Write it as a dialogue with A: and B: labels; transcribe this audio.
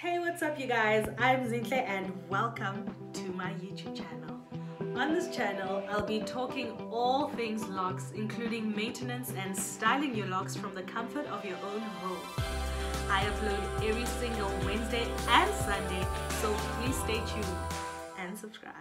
A: Hey, what's up you guys? I'm Zintle and welcome to my YouTube channel. On this channel, I'll be talking all things locs, including maintenance and styling your locs from the comfort of your own home. I upload every single Wednesday and Sunday, so please stay tuned and subscribe.